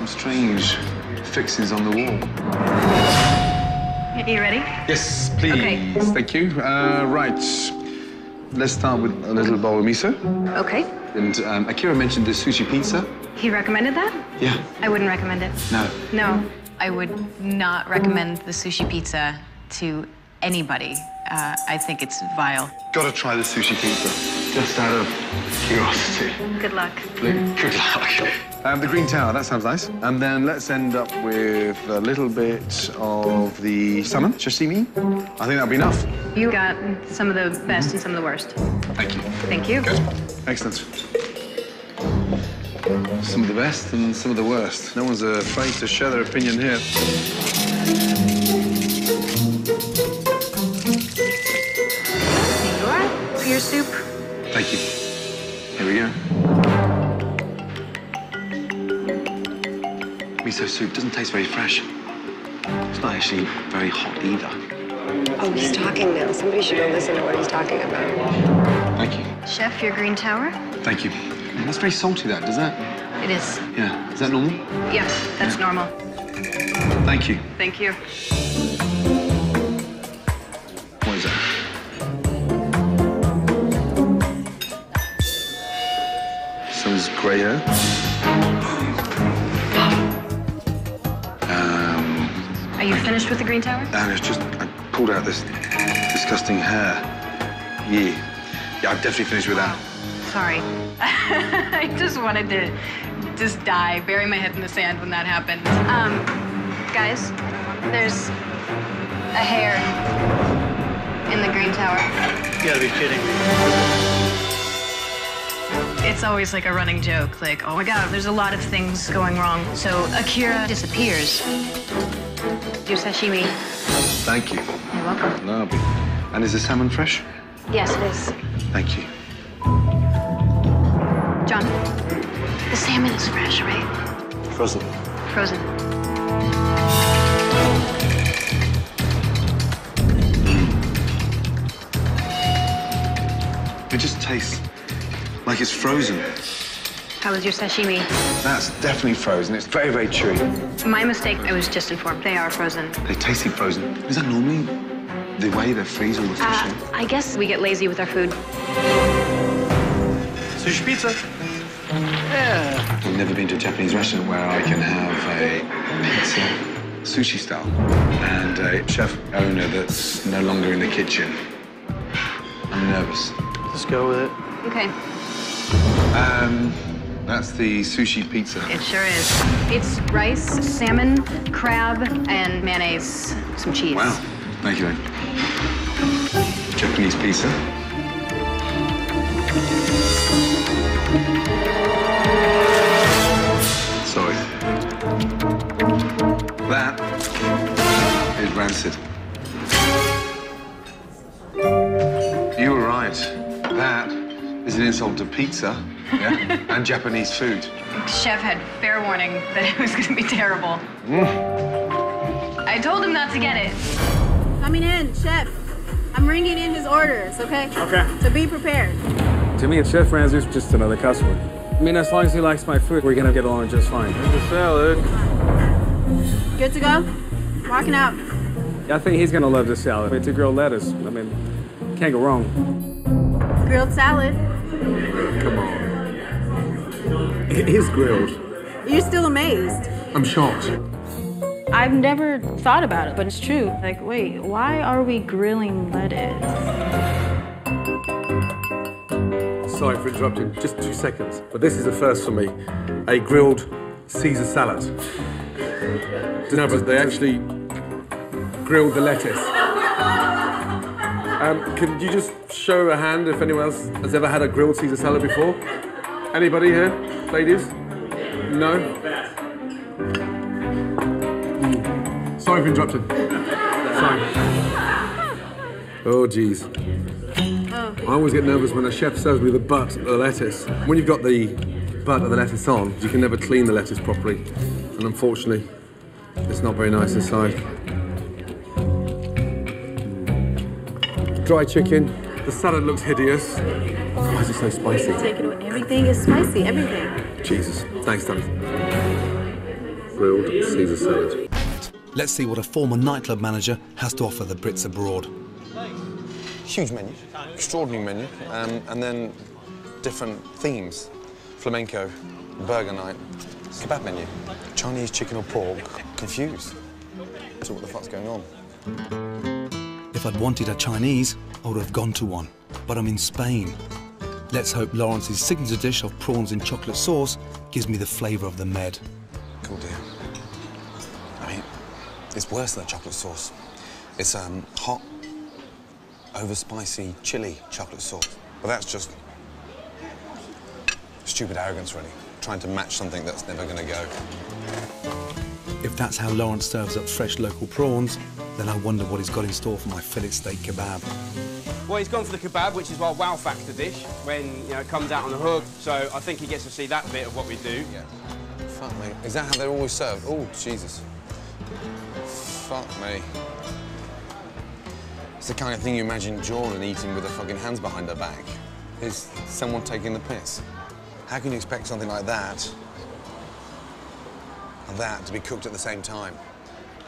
Some strange fixings on the wall. Are you ready? Yes, please. Okay. Thank you. Uh, right. Let's start with a little bowl of miso. Okay. And um, Akira mentioned the sushi pizza. He recommended that? Yeah. I wouldn't recommend it. No. No. I would not recommend the sushi pizza to anybody. Uh, I think it's vile. Gotta try the sushi pizza. Just out of curiosity. Good luck. Good luck. Um, the Green Tower, that sounds nice. And then let's end up with a little bit of the salmon, sashimi. I think that'll be enough. You got some of the best and some of the worst. Thank you. Thank you. Good. Excellent. Some of the best and some of the worst. No one's afraid to share their opinion here. Here you are for your soup. Thank you. Here we go. Miso soup doesn't taste very fresh. It's not actually very hot either. Oh, he's talking now. Somebody should go listen to what he's talking about. Thank you. Chef, your green tower? Thank you. That's very salty, that. Does that? It is. Yeah. Is that normal? Yeah, that's normal. Thank you. Thank you. Someone's grey. Um, Are you finished with the green tower? and it's just, I pulled out this disgusting hair. Yeah. Yeah, I've definitely finished with that. Sorry. I just wanted to just die, bury my head in the sand when that happened. Um, guys, there's a hair in the green tower. You gotta be kidding me. It's always like a running joke, like, oh my god, there's a lot of things going wrong. So Akira disappears. Your sashimi. Thank you. You're welcome. Lovely. And is the salmon fresh? Yes, it is. Thank you. John, the salmon is fresh, right? Frozen. Frozen. It just tastes like it's frozen. How was your sashimi? That's definitely frozen. It's very, very chewy. My mistake. I was just informed. They are frozen. They tasted frozen. Is that normally the way they freeze all the fish? Uh, I guess we get lazy with our food. Sushi pizza? Yeah. I've never been to a Japanese restaurant where I can have a pizza sushi style and a chef owner that's no longer in the kitchen. I'm nervous. Let's go with it. Okay. Um, that's the sushi pizza. It sure is. It's rice, salmon, crab, and mayonnaise, some cheese. Wow. Thank you, then. Japanese pizza. Sorry. That is rancid. An insult to pizza yeah? and Japanese food. Chef had fair warning that it was gonna be terrible. Mm. I told him not to get it. Coming in, chef. I'm ringing in his orders, okay? Okay. So be prepared. To me, Chef Ramsay's just another customer. I mean, as long as he likes my food, we're gonna get along just fine. The salad. Good to go? Walking out. I think he's gonna love the salad. It's a grilled lettuce. I mean, can't go wrong. Grilled salad. Come on. It is grilled. You're still amazed. I'm shocked. I've never thought about it, but it's true. Like, wait, why are we grilling lettuce? Sorry for interrupting, just two seconds. But this is a first for me. A grilled Caesar salad. No, but they actually grilled the lettuce. Um, can you just show a hand if anyone else has ever had a grilled Caesar salad before? Anybody here? Ladies? No? Mm. Sorry for interrupting. Sorry. Oh, geez. I always get nervous when a chef serves me the butt of the lettuce. When you've got the butt of the lettuce on, you can never clean the lettuce properly. And unfortunately, it's not very nice inside. Dry chicken. The salad looks hideous. Why is it so spicy? Take it away. Everything is spicy, everything. Jesus. Thanks, Danny. grilled Caesar salad. Let's see what a former nightclub manager has to offer the Brits abroad. Huge menu, extraordinary menu, um, and then different themes. Flamenco, burger night, kebab menu, Chinese chicken or pork. Confused. So what the fuck's going on? If I'd wanted a Chinese, I would have gone to one. But I'm in Spain. Let's hope Lawrence's signature dish of prawns in chocolate sauce gives me the flavour of the Med. Cool deal. I mean, it's worse than a chocolate sauce. It's um, hot, over spicy chili chocolate sauce. But that's just stupid arrogance, really. Trying to match something that's never going to go. If that's how Lawrence serves up fresh local prawns, then I wonder what he's got in store for my fillet steak kebab. Well, he's gone for the kebab, which is our wow factor dish when you know it comes out on the hook. So I think he gets to see that bit of what we do. Yeah. Fuck me. Is that how they're always served? Oh, Jesus. Fuck me. It's the kind of thing you imagine Jordan eating with her fucking hands behind her back. Is someone taking the piss? How can you expect something like that and that to be cooked at the same time?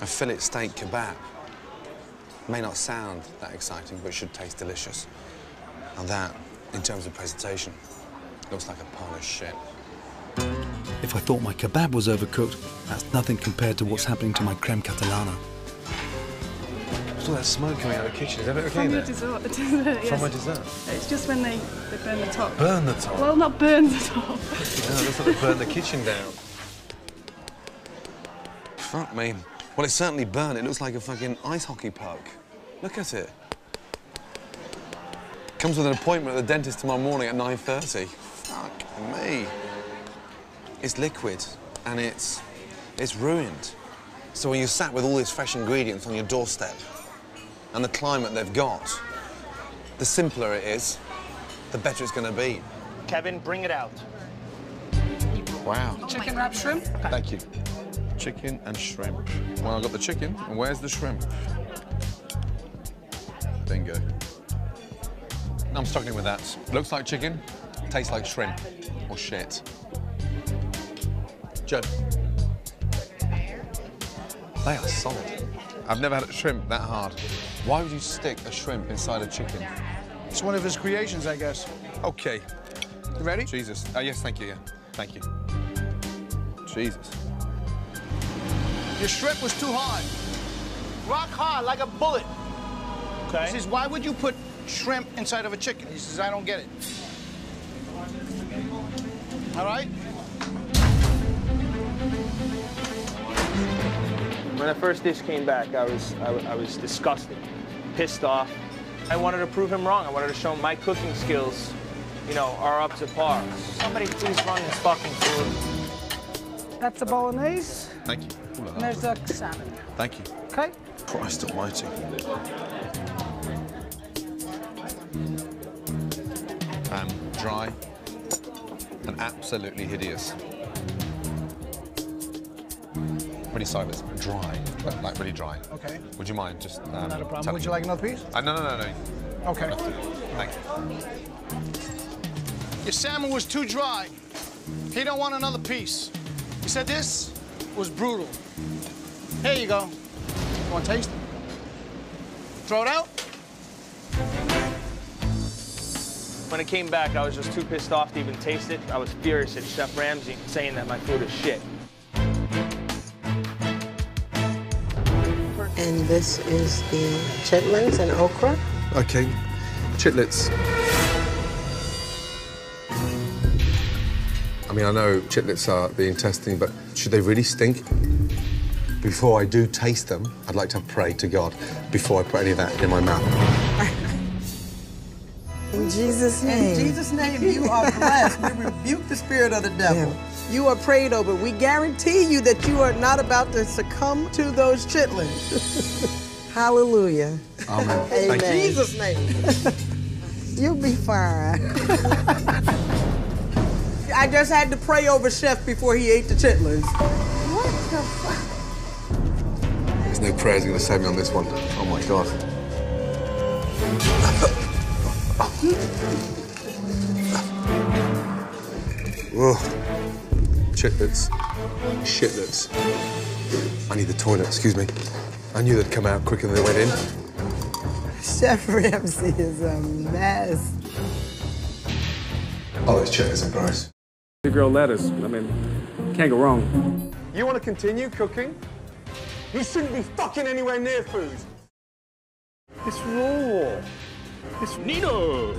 A fillet steak kebab may not sound that exciting, but it should taste delicious. And that, in terms of presentation, looks like a pile of shit. If I thought my kebab was overcooked, that's nothing compared to what's happening to my creme catalana. What's all that smoke coming out of the kitchen? Is everything okay From your there? dessert, dessert yes. From my dessert? It's just when they, they burn the top. Burn the top? Well, not burn the top. No, looks like they burned the kitchen down. Fuck me. Well, it's certainly burned. It looks like a fucking ice hockey puck. Look at it. Comes with an appointment at the dentist tomorrow morning at 9.30. Fuck me. It's liquid and it's, it's ruined. So when you're sat with all these fresh ingredients on your doorstep and the climate they've got, the simpler it is, the better it's going to be. Kevin, bring it out. Wow. Chicken wrap shrimp? Thank you. Chicken and shrimp. Well, I got the chicken, and where's the shrimp? Bingo. I'm struggling with that. Looks like chicken, tastes like shrimp. Or shit. Joe. They are solid. I've never had a shrimp that hard. Why would you stick a shrimp inside a chicken? It's one of his creations, I guess. Okay. You ready? Jesus. Oh, yes, thank you, yeah. Thank you. Jesus. Your shrimp was too hard. Rock hard, like a bullet. Okay. He says, why would you put shrimp inside of a chicken? He says, I don't get it. All right? When the first dish came back, I was, I, I was disgusted, pissed off. I wanted to prove him wrong. I wanted to show him my cooking skills, you know, are up to par. Somebody please run this fucking food. That's the bolognese. Thank you. Ooh la la. And there's the salmon. Thank you. Okay? Christ almighty. Um, dry and absolutely hideous. Really sorry, but it's dry, like, like really dry. Okay. Would you mind just? Um, Not a problem. Would you me? like another piece? Uh, no, no, no, no. Okay. Thank you. Your salmon was too dry. He don't want another piece. He said this was brutal. Here you go. You want to taste it? Throw it out? When it came back, I was just too pissed off to even taste it. I was furious at Chef Ramsay saying that my food is shit. And this is the chitlins and okra. Okay, chitlets. I mean, I know chitlets are the intestine, but should they really stink? Before I do taste them, I'd like to pray to God before I put any of that in my mouth. In Jesus' name. In Jesus' name, you are blessed. we rebuke the spirit of the devil. You are prayed over. We guarantee you that you are not about to succumb to those chitlins. Hallelujah. Amen. Amen. In Jesus' name. You'll be fine. I just had to pray over Chef before he ate the chitlins. What the fuck? There's no prayers going to save me on this one. Oh my God. chitlets, shitlets. I need the toilet, excuse me. I knew they'd come out quicker than they went in. Chef Ramsay is a mess. Oh, those chitlets are gross. The grilled lettuce. I mean, can't go wrong. You want to continue cooking? You shouldn't be fucking anywhere near food. It's raw. It's Nino.